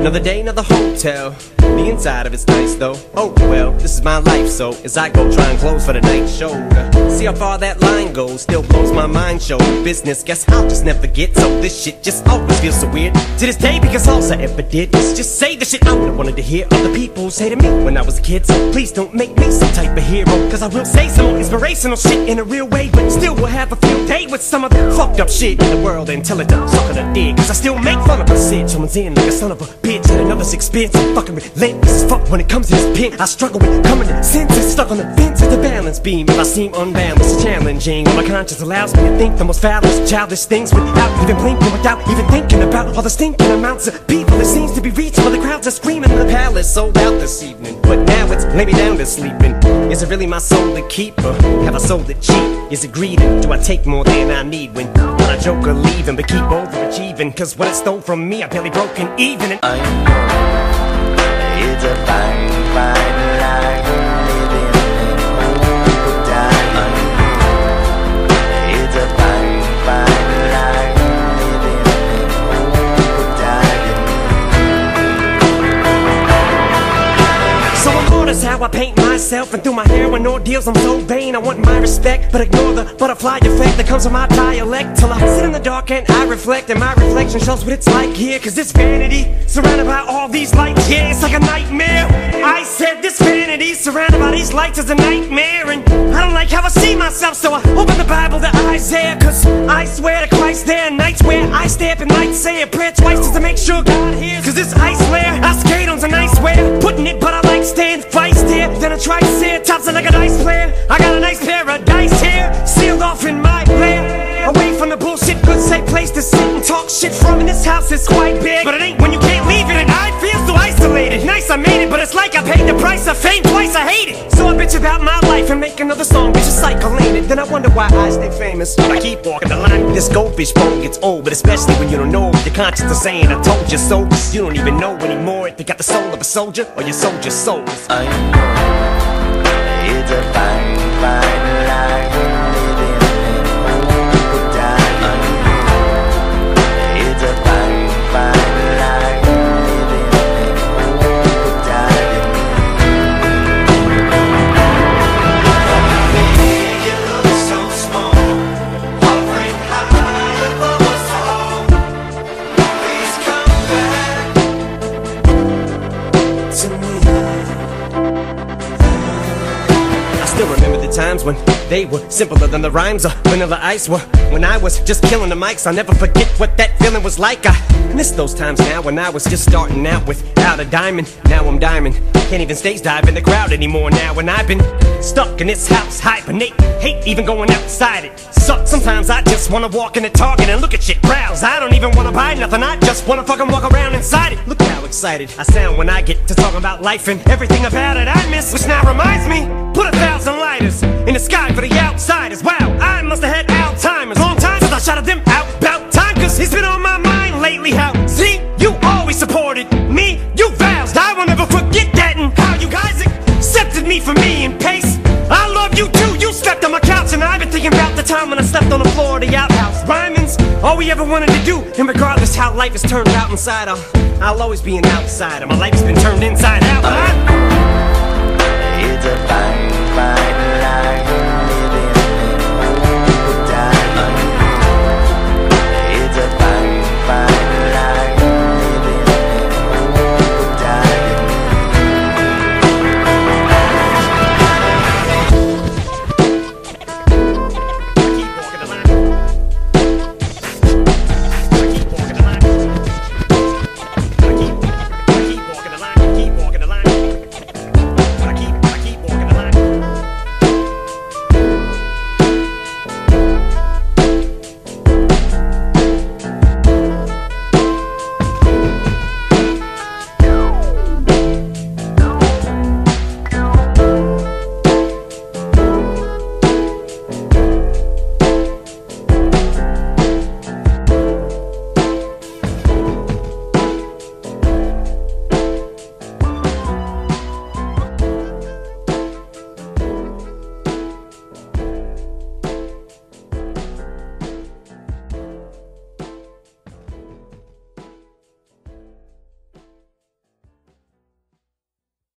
Another day, another hotel. The inside of it's nice though. Oh well, this is my life, so as I go try and close for the night show. See how far that line goes, still blows my mind. Show business, guess I'll just never get. So this shit just always feels so weird to this day because all I ever did was just say the shit I would have wanted to hear other people say to me when I was a kid. So please don't make me some type of hero, cause I will say some inspirational shit in a real way, but still will have a field day with some of the fucked up shit in the world until it does suck a dick. Cause I still make fun of a shit. Someone's in like a son of a bitch, and another six bits. Fucking relentless as fuck when it comes to this pin. I struggle with coming to senses, stuck on the fence of the balance beam. If I seem unbalanced, challenging, my conscience allows me to think the most foulest, childish things without even blinking, without even thinking about all the stinking amounts of people. It seems to be reaching while the crowds are screaming. The palace sold out this evening, but now it's lay me down to sleeping. Is it really my soul to keep, or have I sold it cheap? Is it greed? Do I take more than I need when, when I joke or leaving, but keep overachieving? Cause what it stole from me, I barely broken even. And I know how I paint myself And through my hair when ordeals I'm so vain. I want my respect But ignore the butterfly effect that comes from my dialect. Till I sit in the dark and I reflect And my reflection shows what it's like here. Cause this vanity surrounded by all these lights. Yeah, it's like a nightmare. I said this vanity surrounded by these lights is a nightmare. And I don't like how I see myself So I open the Bible to Isaiah. Cause I swear to Christ there are nights where I stay up and night say a prayer twice Just to make sure God hears. Cause this ice layer I skate on's a nice way house is quite big. But it ain't when you can't leave it And I feel so isolated. Nice I made it but it's like I paid the price of fame twice. I hate it. So I bitch about my life and make another song Bitch a cycle ain't it. Then I wonder why I stay famous. But I keep walking the line This goldfish bone gets old But especially when you don't know. Your conscience is saying I told you so. You don't even know anymore If you got the soul of a soldier Or your soldier's soul. I know times when they were simpler than the rhymes of Vanilla Ice were. When I was just killing the mics, I'll never forget what that feeling was like. I miss those times now when I was just starting out without a diamond. Now I'm diamond. Can't even stage dive in the crowd anymore now. When I've been stuck in this house, hibernate. Hate even going outside it. Sucks. Sometimes I just wanna walk in the Target and look at shit browse. I don't even wanna buy nothing. I just wanna fucking walk around inside it. Look how excited I sound when I get to talking about life and everything about it I miss. Which now reminds me, put a thousand lighters in the sky for the outsiders. Wow, I must have had Alzheimer's. Long time since I shouted them out about time, cause it's been on my mind lately. How, see, you always supported me, you vows. I will never forget that and how you guys accepted me for me and pace. I love you too, you slept on my couch, and I've been thinking about the time when I slept on the floor of the outhouse. Rhyming's all we ever wanted to do, and regardless how life has turned out inside, I'll, I'll always be an outsider. My life's been turned inside out. It's จ白ไ